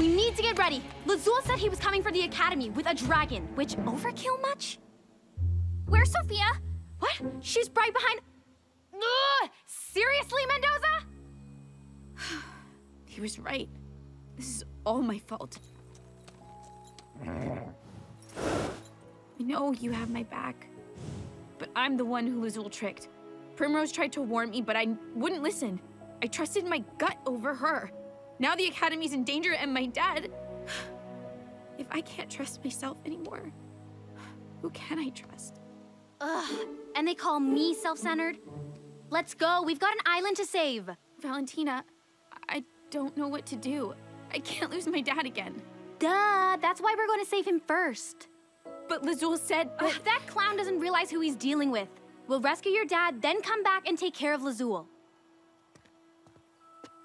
We need to get ready. Lazul said he was coming for the academy with a dragon, which overkill much? Where's Sophia? What? She's right behind. Ugh! Seriously, Mendoza? He was right. This is all my fault. I know you have my back, but I'm the one who Lazul tricked. Primrose tried to warn me, but I wouldn't listen. I trusted my gut over her. Now the Academy's in danger and my dad. If I can't trust myself anymore, who can I trust? Ugh. And they call me self-centered? Let's go. We've got an island to save. Valentina, I don't know what to do. I can't lose my dad again. Duh. That's why we're going to save him first. But Lazul said that... Ugh, that clown doesn't realize who he's dealing with. We'll rescue your dad, then come back and take care of Lazul.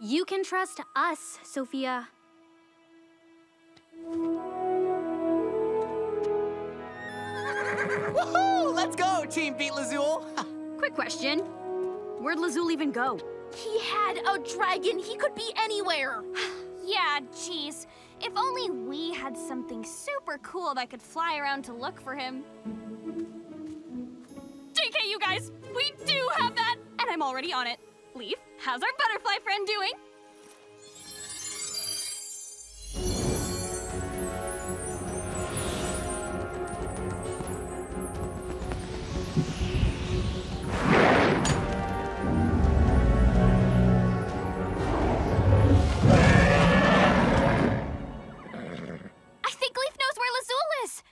You can trust us, Sophia. Woohoo! Let's go, Team Beat Lazul! Quick question. Where'd Lazul even go? He had a dragon. He could be anywhere. yeah, jeez. If only we had something super cool that could fly around to look for him. JK, you guys! We do have that! And I'm already on it. Leaf, how's our butterfly friend doing?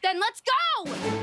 Then let's go!